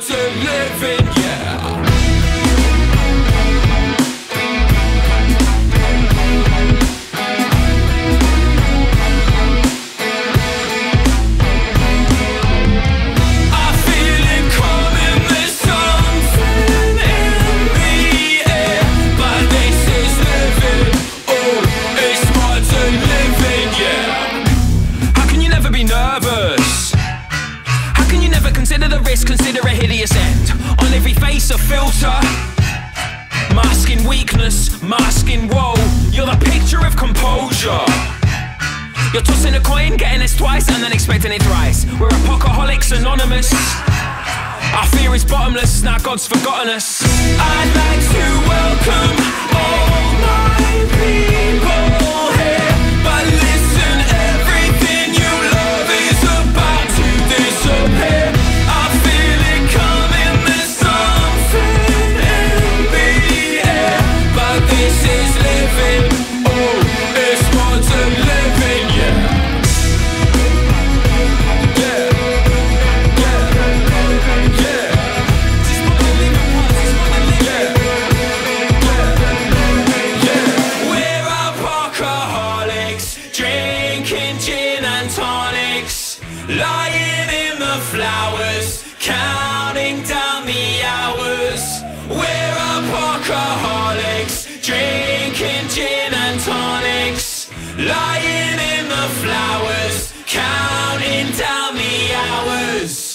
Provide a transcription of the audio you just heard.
to live in you. Consider the risk, consider a hideous end. On every face, a filter. Masking weakness, masking woe. You're the picture of composure. You're tossing a coin, getting this twice, and then expecting it thrice. We're Apocaholics anonymous. Our fear is bottomless, now God's forgotten us. I'd like to welcome the flowers, counting down the hours. We're a alcoholics, drinking gin and tonics, lying in the flowers, counting down the hours.